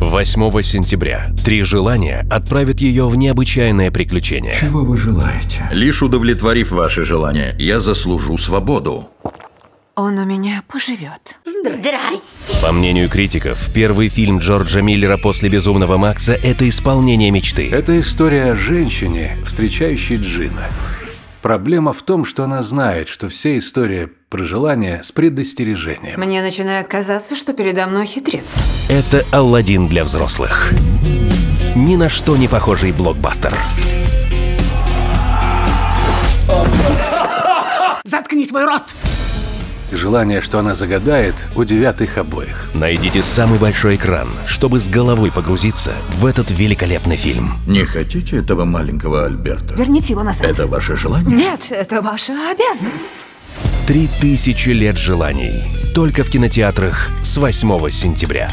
8 сентября три желания отправят ее в необычайное приключение. Чего вы желаете? Лишь удовлетворив ваши желания, я заслужу свободу. Он у меня поживет. Здрасте. По мнению критиков, первый фильм Джорджа Миллера после «Безумного Макса» — это исполнение мечты. Это история о женщине, встречающей Джина. Проблема в том, что она знает, что вся история про желание с предостережением. Мне начинает казаться, что передо мной хитрец. Это Алладин для взрослых. Ни на что не похожий блокбастер. Заткни свой рот! Желание, что она загадает, удивят их обоих. Найдите самый большой экран, чтобы с головой погрузиться в этот великолепный фильм. Не хотите этого маленького Альберта? Верните его назад. Это ваше желание? Нет, это ваша обязанность. Три тысячи лет желаний. Только в кинотеатрах с 8 сентября.